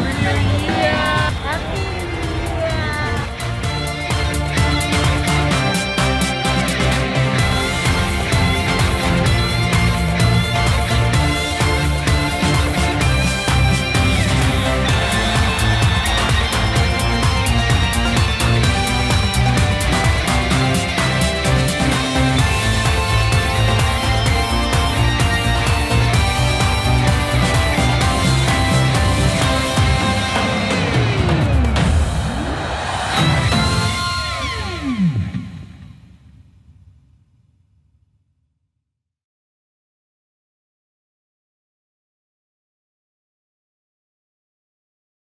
Happy New Year! Happy